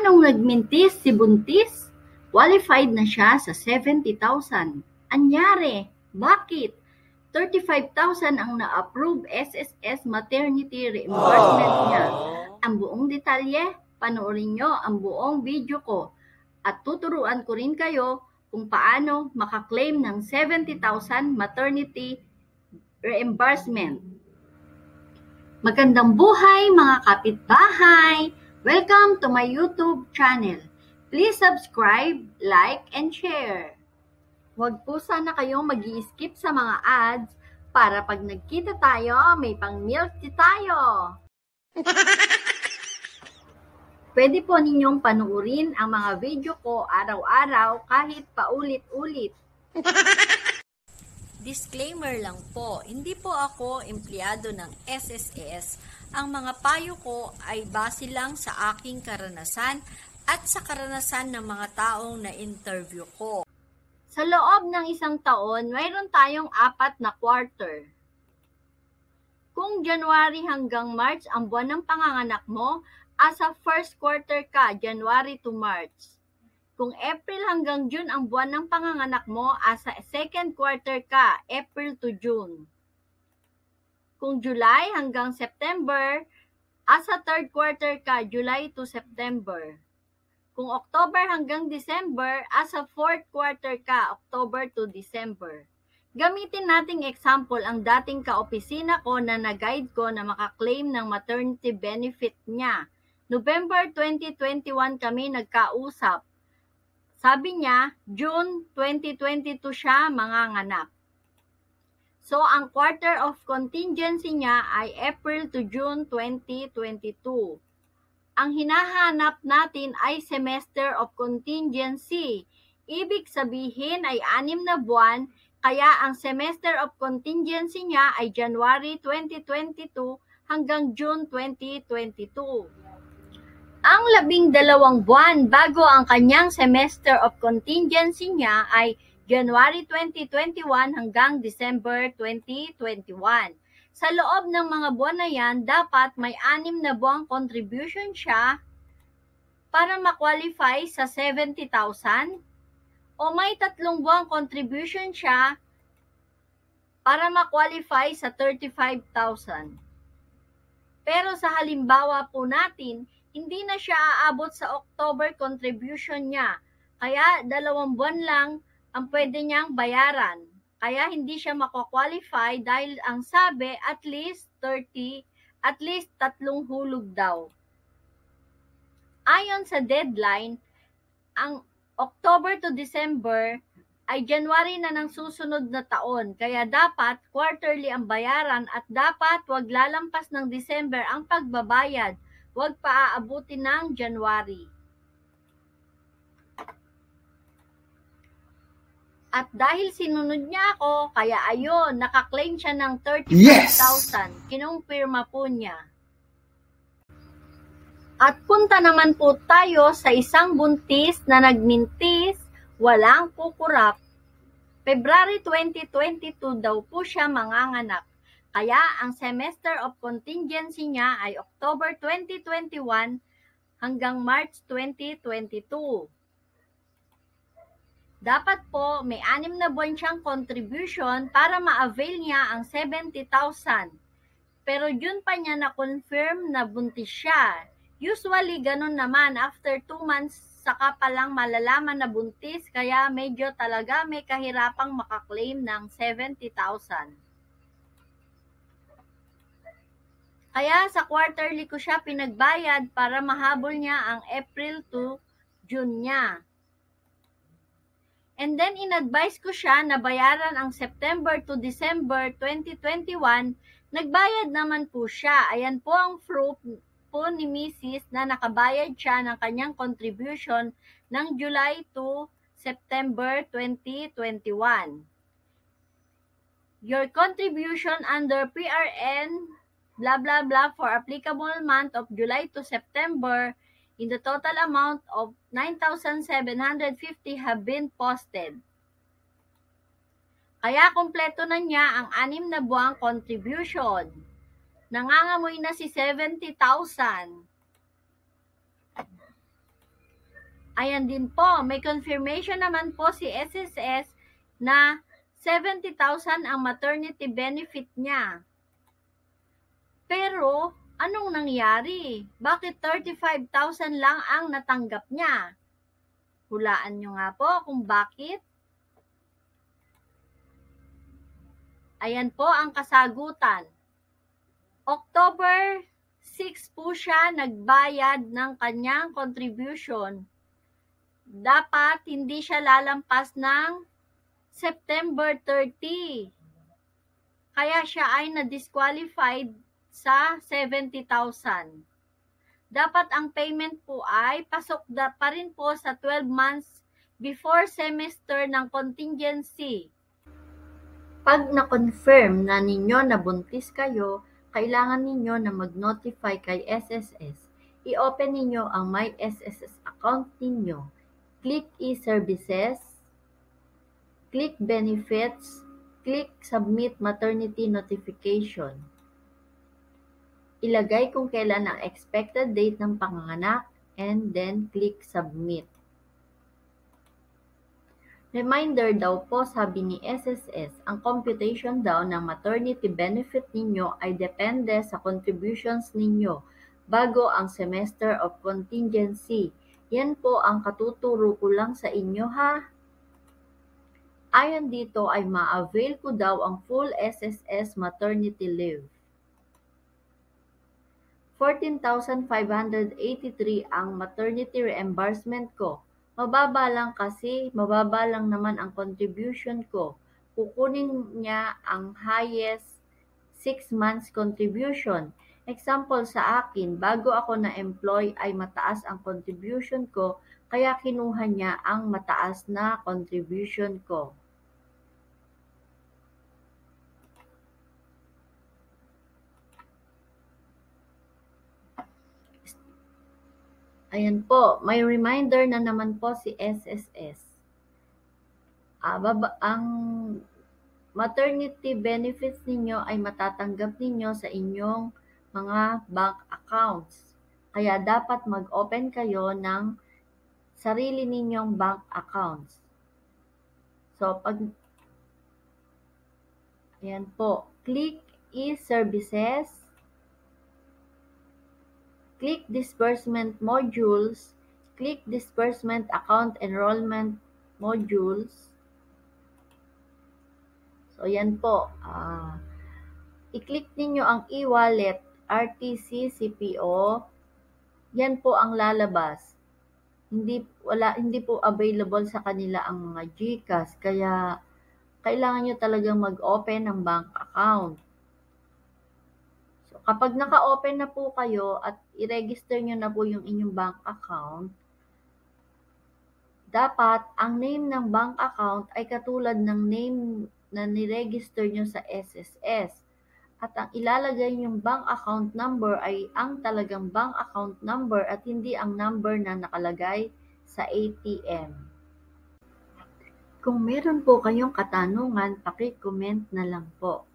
Paanong nagmintis si Buntis? Qualified na siya sa 70,000. Anyari? Bakit? 35,000 ang na-approve SSS maternity reimbursement niya. Ang buong detalye, panoorin nyo ang buong video ko at tuturuan ko rin kayo kung paano makaklaim ng 70,000 maternity reimbursement. Magandang buhay mga kapitbahay! Welcome to my YouTube channel. Please subscribe, like, and share. Huwag po sana kayong mag skip sa mga ads para pag nagkita tayo, may pang milk tea tayo. Pwede po ninyong panuorin ang mga video ko araw-araw kahit paulit-ulit. Disclaimer lang po, hindi po ako empleyado ng SSS. Ang mga payo ko ay base lang sa aking karanasan at sa karanasan ng mga taong na-interview ko. Sa loob ng isang taon, mayroon tayong apat na quarter. Kung January hanggang March ang buwan ng panganganak mo, asa first quarter ka, January to March. Kung April hanggang June ang buwan ng panganganak mo, asa second quarter ka, April to June. Kung July hanggang September, asa third quarter ka, July to September. Kung October hanggang December, asa fourth quarter ka, October to December. Gamitin nating example ang dating kaopisina ko na nag-guide ko na makaklaim ng maternity benefit niya. November 2021 kami nagkausap. Sabi niya, June 2022 siya manganganak. So, ang quarter of contingency niya ay April to June 2022. Ang hinahanap natin ay semester of contingency. Ibig sabihin ay anim na buwan, kaya ang semester of contingency niya ay January 2022 hanggang June 2022 ang labing dalawang buwan bago ang kanyang semester of contingency niya ay January 2021 hanggang December 2021. Sa loob ng mga buwan na yan, dapat may anim na buwang contribution siya para ma-qualify sa 70,000 o may tatlong buwang contribution siya para ma-qualify sa 35,000. Pero sa halimbawa po natin, hindi na siya aabot sa October contribution niya. Kaya dalawang buwan lang ang pwede niyang bayaran. Kaya hindi siya mako-qualify dahil ang sabi at least 30, at least tatlong hulog daw. Ayon sa deadline, ang October to December ay January na ng susunod na taon. Kaya dapat quarterly ang bayaran at dapat wag lalampas ng December ang pagbabayad Huwag paaabutin ng January. At dahil sinunod niya ako, kaya ayun, nakaklaim siya ng 35,000. Yes! Kinumpirma po niya. At punta naman po tayo sa isang buntis na nagmintis, walang kukurap. February 2022 daw po siya manganganak. Kaya ang semester of contingency niya ay October 2021 hanggang March 2022. Dapat po may anim na buwan siyang contribution para ma-avail niya ang 70,000. Pero yun pa niya na-confirm na buntis siya. Usually, ganun naman. After 2 months, saka pa lang malalaman na buntis. Kaya medyo talaga may kahirapang makaklaim ng 70,000. Kaya sa quarterly ko siya pinagbayad para mahabol niya ang April to June niya. And then in-advise ko siya na bayaran ang September to December 2021. Nagbayad naman po siya. Ayan po ang proof po ni Mrs. na nakabayad siya ng kanyang contribution ng July to September 2021. Your contribution under PRN blah blah blah for applicable month of July to September in the total amount of 9,750 have been posted. Kaya kompleto na niya ang anim na buwang contribution. Nangangamoy na si 70,000. Ayan din po, may confirmation naman po si SSS na 70,000 ang maternity benefit niya. Pero, anong nangyari? Bakit 35,000 lang ang natanggap niya? Hulaan nyo nga po kung bakit. Ayan po ang kasagutan. October 6 po siya nagbayad ng kanyang contribution. Dapat hindi siya lalampas ng September 30. Kaya siya ay na-disqualified sa 70,000. Dapat ang payment po ay pasok da pa rin po sa 12 months before semester ng contingency. Pag na-confirm na ninyo na buntis kayo, kailangan ninyo na mag-notify kay SSS. I-open ninyo ang My SSS account ninyo. Click e-services, click benefits, click submit maternity notification. Ilagay kung kailan ang expected date ng panganganak and then click submit. Reminder daw po sabi ni SSS, ang computation daw ng maternity benefit ninyo ay depende sa contributions ninyo bago ang semester of contingency. Yan po ang katuturo ko lang sa inyo ha. Ayon dito ay ma-avail ko daw ang full SSS maternity leave. 14,583 ang maternity reimbursement ko Mababa lang kasi, mababa lang naman ang contribution ko. Kukunin niya ang highest 6 months contribution. Example sa akin, bago ako na-employ ay mataas ang contribution ko, kaya kinuha niya ang mataas na contribution ko. Ayan po, may reminder na naman po si SSS. Ah, baba, ang maternity benefits ninyo ay matatanggap ninyo sa inyong mga bank accounts. Kaya dapat mag-open kayo ng sarili ninyong bank accounts. So, pag Ayan po, click e-services click Disbursement Modules, click Disbursement Account Enrollment Modules. So, yan po. Uh, i-click ninyo ang e-wallet, RTC, CPO. Yan po ang lalabas. Hindi, wala, hindi po available sa kanila ang mga GCash. Kaya, kailangan nyo talagang mag-open ng bank account. Kapag naka-open na po kayo at i-register nyo na po yung inyong bank account, dapat ang name ng bank account ay katulad ng name na ni-register nyo sa SSS. At ang ilalagay yung bank account number ay ang talagang bank account number at hindi ang number na nakalagay sa ATM. Kung meron po kayong katanungan, paki-comment na lang po.